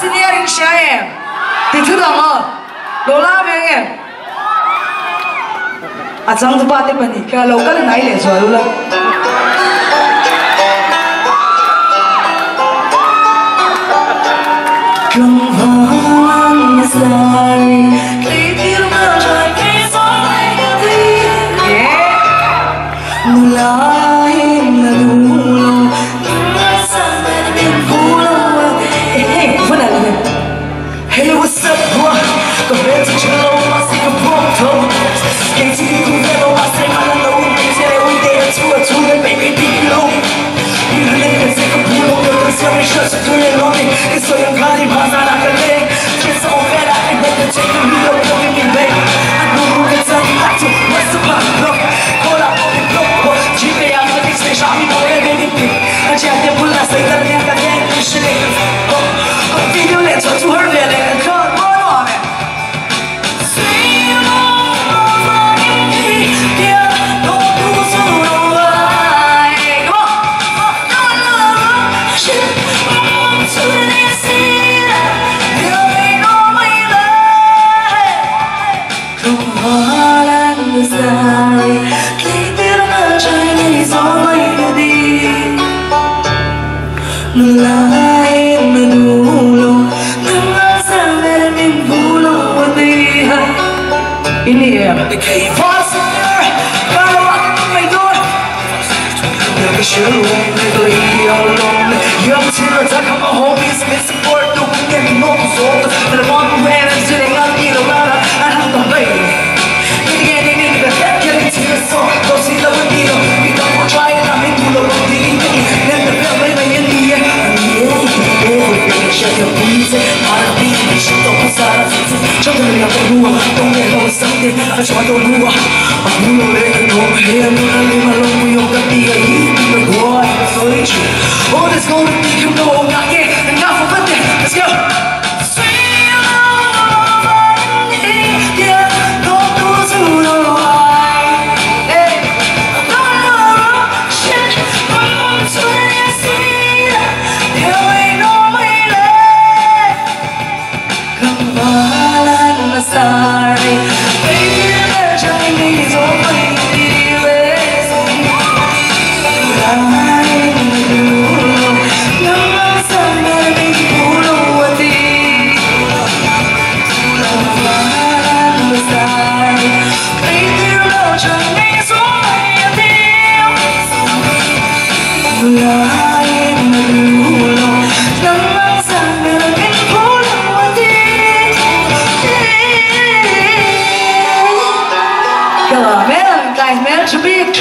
12년이 시아에 디트라마 로라명에 아 장도 빠대 보니 그 로컬 나이래 줘요 금방 사이 Love. shaking, you know, don't get me. in the air. Should only be alone. Young tears, I come home, Oh, let's go to Mel, gleich Mel to Big